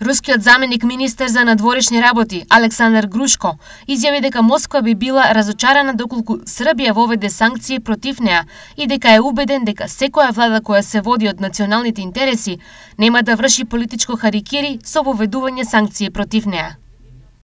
Рускиот заменик министер за надворешни работи Александар Грушко изјави дека Москва би била разочарана доколку Србија воведе санкции против неа и дека е убеден дека секоја влада која се води од националните интереси нема да врши политичко харикири со воведување санкции против неа.